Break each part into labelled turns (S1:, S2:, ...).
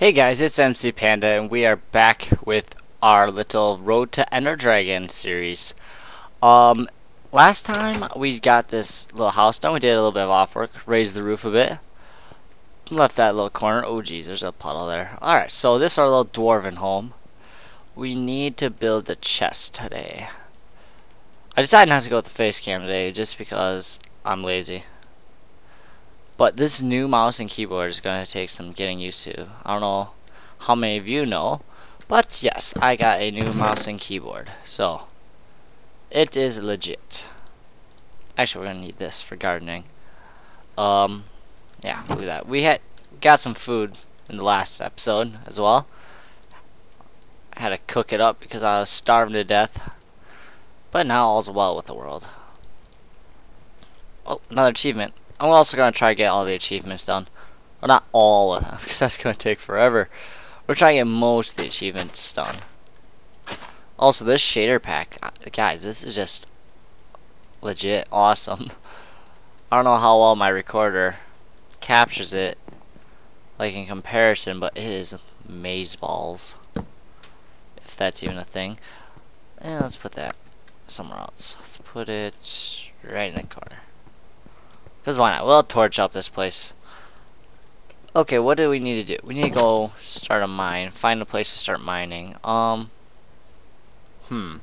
S1: Hey guys, it's MC Panda, and we are back with our little Road to Ender Dragon series. Um, last time we got this little house done, we did a little bit of off work, raised the roof a bit, left that little corner. Oh geez, there's a puddle there. Alright, so this is our little dwarven home. We need to build a chest today. I decided not to go with the face cam today, just because I'm lazy. But this new mouse and keyboard is going to take some getting used to. I don't know how many of you know, but yes, I got a new mouse and keyboard. So, it is legit. Actually, we're going to need this for gardening. Um, yeah, look at that. We had got some food in the last episode as well. I had to cook it up because I was starving to death. But now all's well with the world. Oh, another achievement. I'm also going to try to get all the achievements done. Well, not all of them, because that's going to take forever. We're trying to get most of the achievements done. Also, this shader pack, guys, this is just legit awesome. I don't know how well my recorder captures it, like in comparison, but it is maze balls. If that's even a thing. And let's put that somewhere else. Let's put it right in the corner. Because why not? We'll torch up this place. Okay, what do we need to do? We need to go start a mine. Find a place to start mining. Um. Hmm.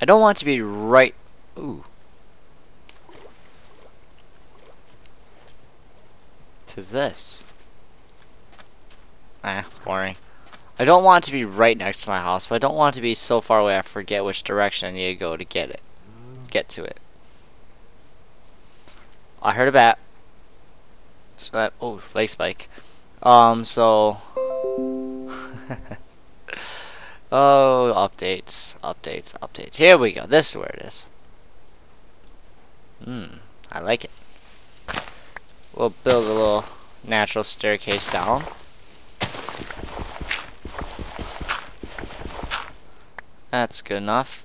S1: I don't want to be right... Ooh. Is this? Ah, boring. I don't want it to be right next to my house, but I don't want it to be so far away I forget which direction I need to go to get it. Get to it. I heard a bat. So that oh, lake spike. Um, so Oh, updates, updates, updates. Here we go. This is where it is. Hmm, I like it. We'll build a little natural staircase down. That's good enough.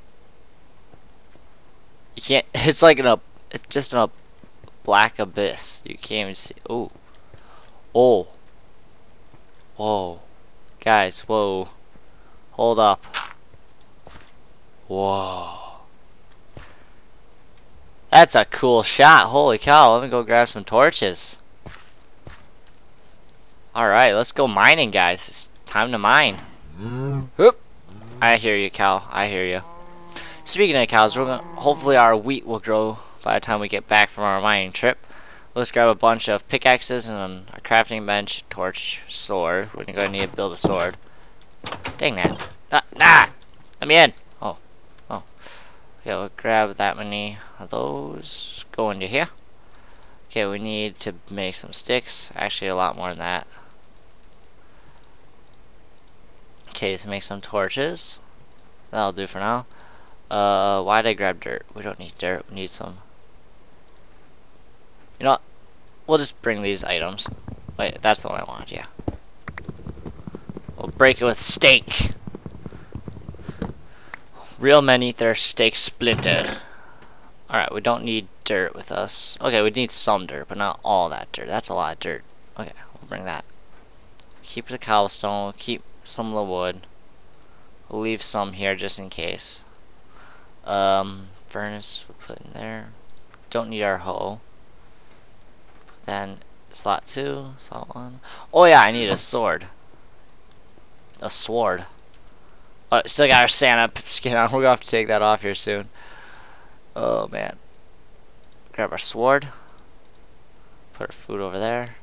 S1: You can't, it's like an up, it's just an black abyss. You can't even see. Oh. Oh. Whoa. Guys, whoa. Hold up. Whoa. That's a cool shot. Holy cow. Let me go grab some torches. Alright, let's go mining, guys. It's time to mine. Oop. I hear you, Cal. I hear you. Speaking of cows, we're gonna, hopefully our wheat will grow by the time we get back from our mining trip. Let's grab a bunch of pickaxes and a crafting bench, torch, sword. We're gonna need to build a sword. Dang that. Ah, nah! Let me in! Oh. Oh. Okay, we'll grab that many of those. Go into here. Okay, we need to make some sticks. Actually, a lot more than that. Okay, so make some torches. That'll do for now. Uh, why did I grab dirt? We don't need dirt. We need some you know what? We'll just bring these items. Wait, that's the one I want, yeah. We'll break it with steak. Real men eat their steak splintered. Alright, we don't need dirt with us. Okay, we need some dirt, but not all that dirt. That's a lot of dirt. Okay, we'll bring that. Keep the cobblestone. We'll keep some of the wood. We'll leave some here just in case. Um, furnace we'll put in there. Don't need our hoe. Then slot two, slot one. Oh yeah, I need a sword. A sword. Oh, still got our Santa skin on. We're gonna have to take that off here soon. Oh man. Grab our sword. Put our food over there.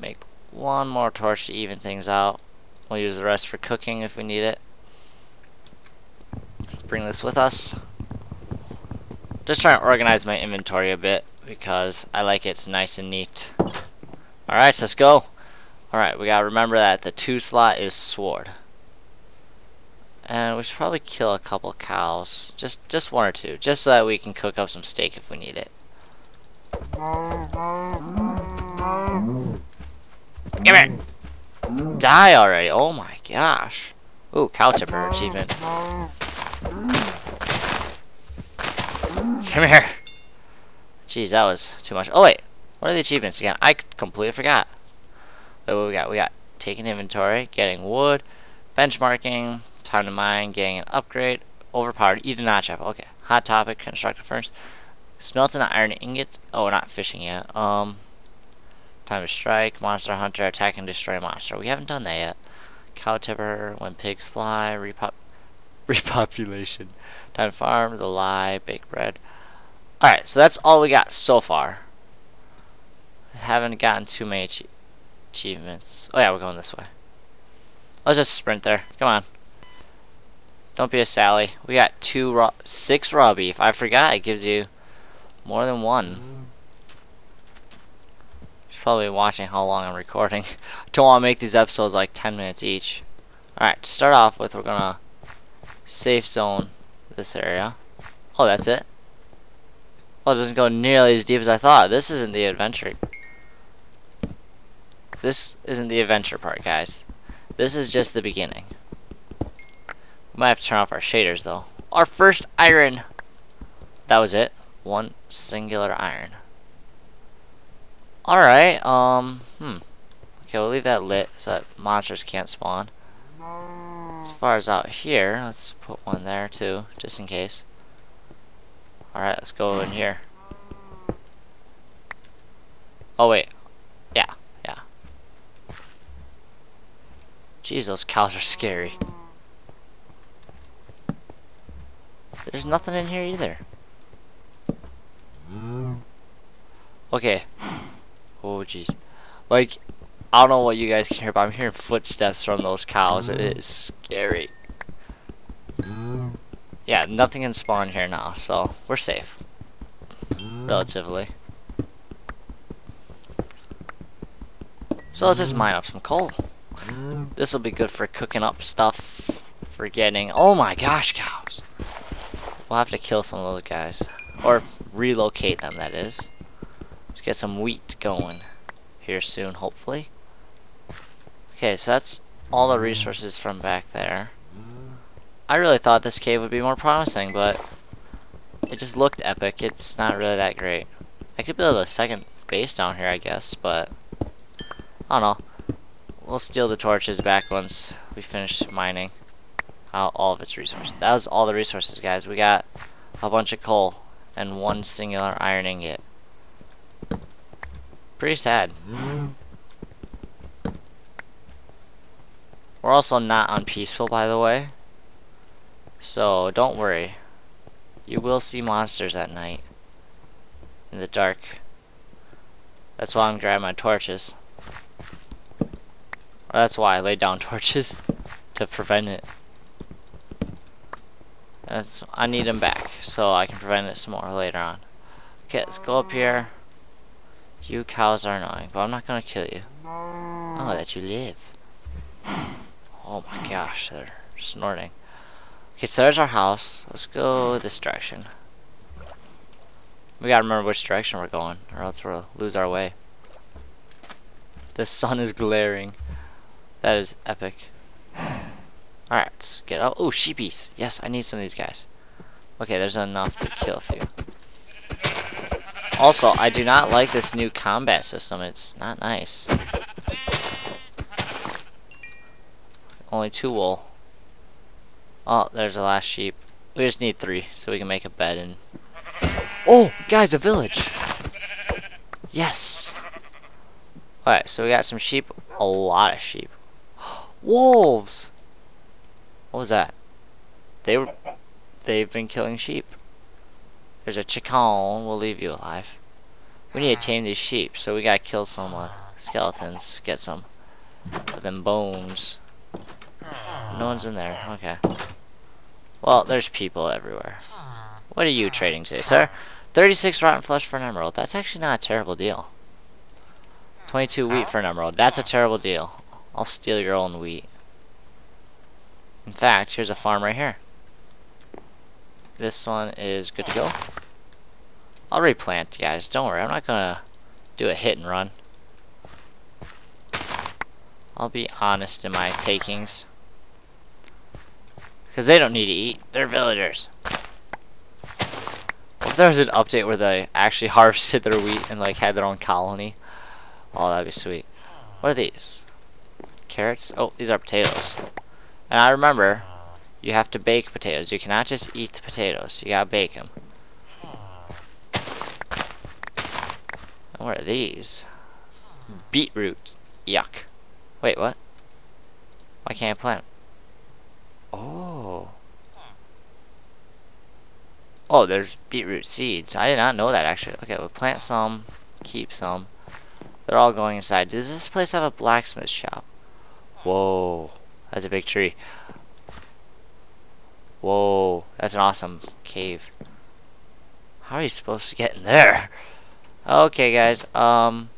S1: Make one more torch to even things out. We'll use the rest for cooking if we need it. Bring this with us. Just trying to organize my inventory a bit because I like it nice and neat. Alright, let's go. Alright, we gotta remember that the two slot is sword. And we should probably kill a couple cows. Just just one or two. Just so that we can cook up some steak if we need it. Give it! Die already. Oh my gosh. Ooh, cow tipper achievement. Come here. Jeez, that was too much. Oh, wait. What are the achievements again? I completely forgot. Wait, what we got? We got taking inventory, getting wood, benchmarking, time to mine, getting an upgrade, overpowered, eat a notch apple. Okay, hot topic, construct furnace, smelting iron ingots. Oh, we're not fishing yet. Um, time to strike, monster hunter, attack and destroy monster. We haven't done that yet. Cow tipper, when pigs fly, repop repopulation. Time to farm, the lie, bake bread. Alright, so that's all we got so far. Haven't gotten too many achievements. Oh yeah, we're going this way. Let's just sprint there. Come on. Don't be a Sally. We got two raw, six raw beef. I forgot it gives you more than one. She's probably watching how long I'm recording. I Don't want to make these episodes like 10 minutes each. Alright, to start off with, we're gonna safe zone this area. Oh, that's it. Well, it doesn't go nearly as deep as I thought. This isn't the adventure. This isn't the adventure part, guys. This is just the beginning. We might have to turn off our shaders, though. Our first iron! That was it. One singular iron. Alright, um, hmm. Okay, we'll leave that lit so that monsters can't spawn. As far as out here, let's put one there too, just in case. Alright, let's go in here. Oh wait. Yeah, yeah. Jeez, those cows are scary. There's nothing in here either. Okay. Oh jeez. Like, I don't know what you guys can hear, but I'm hearing footsteps from those cows. And it is scary. Yeah, nothing can spawn here now, so we're safe. Relatively. So let's just mine up some coal. This will be good for cooking up stuff, for getting... Oh my gosh, cows! We'll have to kill some of those guys. Or relocate them, that is. Let's get some wheat going here soon, hopefully. Okay, so that's all the resources from back there. I really thought this cave would be more promising, but it just looked epic. It's not really that great. I could build a second base down here, I guess, but I don't know. We'll steal the torches back once we finish mining out all of its resources. That was all the resources, guys. We got a bunch of coal and one singular iron ingot. Pretty sad. We're also not on peaceful, by the way. So, don't worry. You will see monsters at night. In the dark. That's why I'm grabbing my torches. Or that's why I laid down torches. To prevent it. That's, I need them back. So I can prevent it some more later on. Okay, let's go up here. You cows are annoying, but I'm not gonna kill you. Oh, that you live. Oh my gosh, they're snorting. Okay, so there's our house. Let's go this direction. We gotta remember which direction we're going, or else we'll lose our way. The sun is glaring. That is epic. Alright, let's get out. Oh, sheepies. Yes, I need some of these guys. Okay, there's enough to kill a few. Also, I do not like this new combat system. It's not nice. Only two wool. Oh, there's the last sheep. We just need three, so we can make a bed and... Oh, guys, a village! Yes! Alright, so we got some sheep. A lot of sheep. Wolves! What was that? They were... They've been killing sheep. There's a chicken. We'll leave you alive. We need to tame these sheep, so we gotta kill some uh, skeletons. Get some of them bones. No one's in there. Okay. Well, there's people everywhere. What are you trading today, sir? 36 rotten flesh for an emerald. That's actually not a terrible deal. 22 wheat for an emerald. That's a terrible deal. I'll steal your own wheat. In fact, here's a farm right here. This one is good to go. I'll replant, guys. Don't worry. I'm not gonna do a hit and run. I'll be honest in my takings. Because they don't need to eat. They're villagers. If there was an update where they actually harvested their wheat and like had their own colony, oh, that'd be sweet. What are these? carrots. Oh, these are potatoes. And I remember, you have to bake potatoes. You cannot just eat the potatoes. You gotta bake them. And what are these? Beetroot. Yuck. Wait, what? Why can't I plant? Oh. Oh, there's beetroot seeds. I did not know that actually. Okay, we'll plant some, keep some. They're all going inside. Does this place have a blacksmith shop? Whoa. That's a big tree. Whoa. That's an awesome cave. How are you supposed to get in there? Okay, guys. Um.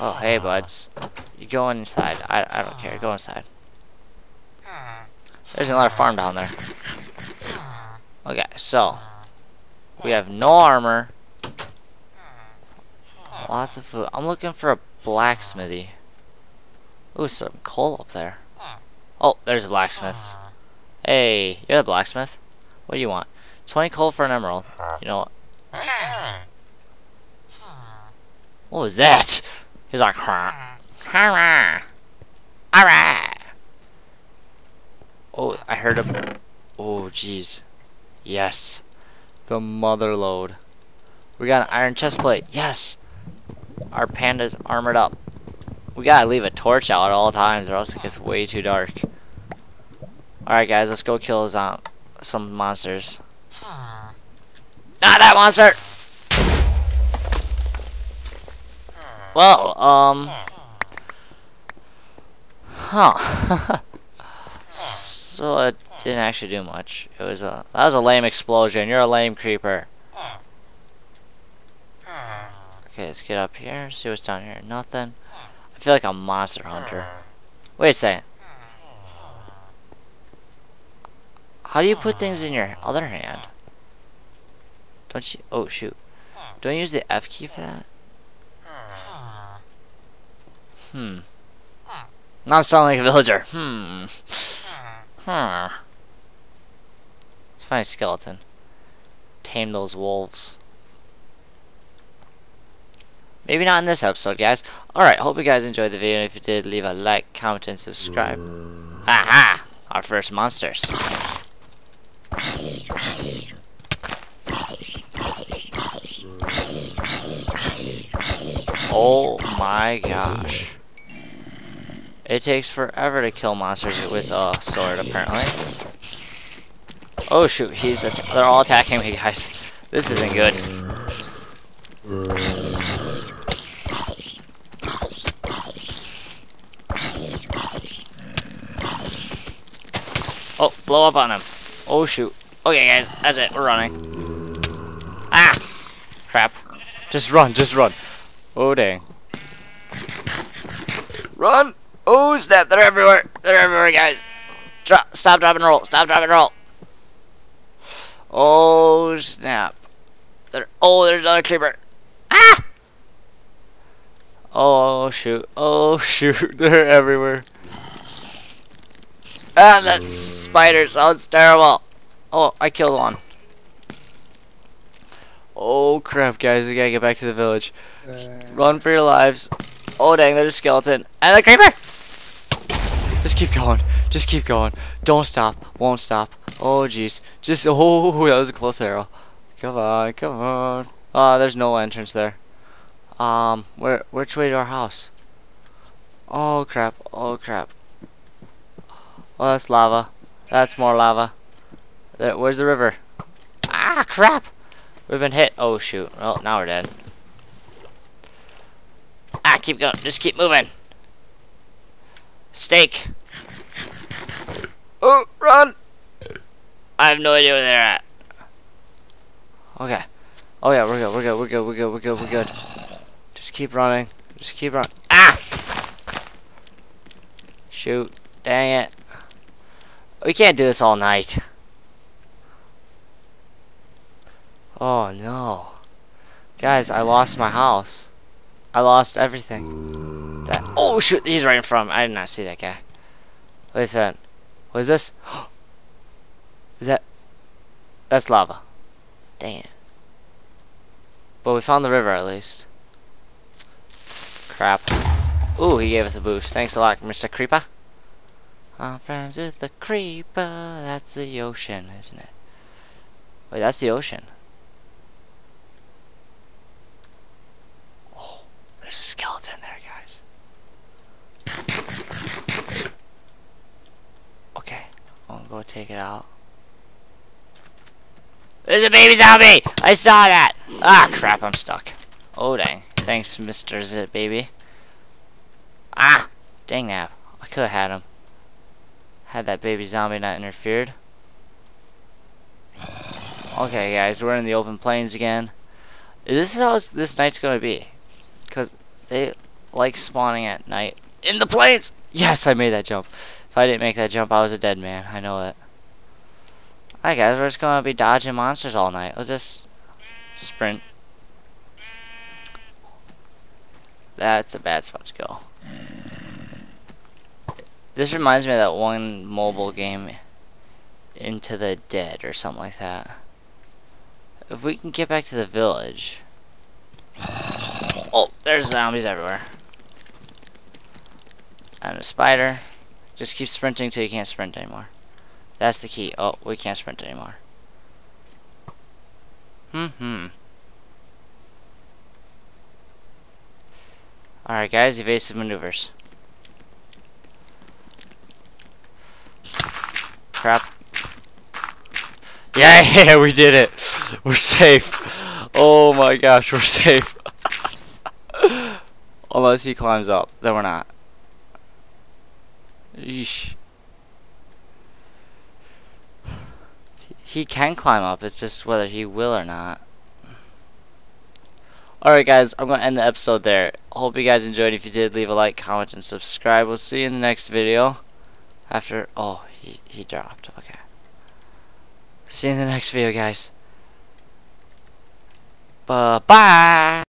S1: Oh, hey, buds. You go inside. I, I don't care. Go inside. There's another farm down there. Okay, so. We have no armor. Lots of food. I'm looking for a blacksmithy. Ooh, some coal up there. Oh, there's a blacksmith. Hey, you're the blacksmith. What do you want? 20 coal for an emerald. You know what? What was that? He's like, hurrah, alright. Oh, I heard him. Oh, jeez. Yes. The mother load. We got an iron chest plate. Yes. Our panda's armored up. We gotta leave a torch out at all times or else it gets way too dark. Alright guys, let's go kill some, some monsters. Not that monster! Well, um... Huh. so it didn't actually do much. It was a... That was a lame explosion. You're a lame creeper. Okay, let's get up here. See what's down here. Nothing. I feel like a monster hunter. Wait a second. How do you put things in your other hand? Don't you? Oh, shoot. Don't use the F key for that? Hmm. Now I'm sounding like a villager. Hmm. Hmm. Let's find a skeleton. Tame those wolves. Maybe not in this episode, guys. Alright, hope you guys enjoyed the video. If you did, leave a like, comment, and subscribe. Aha! Our first monsters. Oh my gosh. It takes forever to kill monsters with a sword, apparently. Oh shoot, he's they're all attacking me, guys. This isn't good. Oh, blow up on him. Oh shoot. Okay guys, that's it, we're running. Ah! Crap. Just run, just run. Oh dang. Run! Oh snap, they're everywhere. They're everywhere guys. Drop, stop, drop, and roll. Stop, drop, and roll. Oh snap. There, oh, there's another creeper. Ah! Oh shoot. Oh shoot. They're everywhere. Ah, that spider sounds terrible. Oh, I killed one. Oh crap, guys, we gotta get back to the village. Run for your lives. Oh dang, there's a skeleton. And a creeper! Just keep going. Just keep going. Don't stop. Won't stop. Oh jeez. Just, oh, that was a close arrow. Come on, come on. Ah, uh, there's no entrance there. Um, where, which way to our house? Oh crap, oh crap. Oh, that's lava. That's more lava. There, where's the river? Ah, crap! We've been hit. Oh, shoot. Oh, now we're dead. Ah, keep going. Just keep moving. Steak. Oh, run! I have no idea where they're at. Okay. Oh, yeah, we're good. We're good. We're good. We're good. We're good. We're good. Just keep running. Just keep running. Ah! Shoot. Dang it. We can't do this all night. Oh no. Guys, I lost my house. I lost everything. Oh shoot, he's right in front. I did not see that guy. What is that? What is this? is that That's lava. Damn. But we found the river at least. Crap. Ooh, he gave us a boost. Thanks a lot, Mr. Creeper. I'm friends with the creeper. That's the ocean, isn't it? Wait, that's the ocean. Oh, there's a skeleton there, guys. Okay, I'll go take it out. There's a baby zombie! I saw that! Ah, crap, I'm stuck. Oh, dang. Thanks, Mr. Zit Baby. Ah! Dang that. I could have had him. Had that baby zombie not interfered. Okay, guys, we're in the open plains again. This is how this night's gonna be. Because they like spawning at night. In the plains! Yes, I made that jump. If I didn't make that jump, I was a dead man. I know it. Alright, guys, we're just gonna be dodging monsters all night. Let's just sprint. That's a bad spot to go. This reminds me of that one mobile game, Into the Dead or something like that. If we can get back to the village. Oh, there's zombies everywhere. And a spider. Just keep sprinting till you can't sprint anymore. That's the key. Oh, we can't sprint anymore. Hmm hmm. Alright guys, evasive maneuvers. Crap. Yeah, we did it. We're safe. Oh my gosh, we're safe. Unless he climbs up, then we're not. Yeesh. He can climb up, it's just whether he will or not. Alright guys, I'm going to end the episode there. Hope you guys enjoyed. If you did, leave a like, comment, and subscribe. We'll see you in the next video. After, oh, he, he dropped. Okay. See you in the next video, guys. Bye-bye.